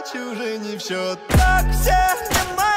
ночь уже не все так все не